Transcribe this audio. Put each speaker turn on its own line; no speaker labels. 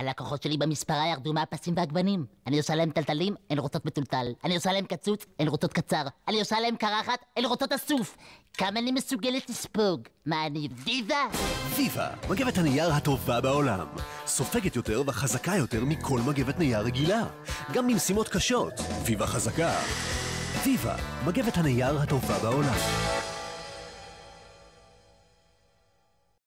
הלקוחות שלי במספרה ירדו מהפסים והגוונים. אני עושה להם טלטלים, הן רוצות מטולטל. אני עושה להם קצוץ, הן רוצות קצר. אני עושה להם קרחת, הן רוצות אסוף. כמה אני מסוגלת לספוג? מה, אני ויבה?
ויבה, מגבת הנייר הטובה בעולם. סופגת יותר וחזקה יותר מכל מגבת נייר רגילה. גם ממשימות קשות. ויבה חזקה. ויבה, מגבת הנייר הטובה בעולם.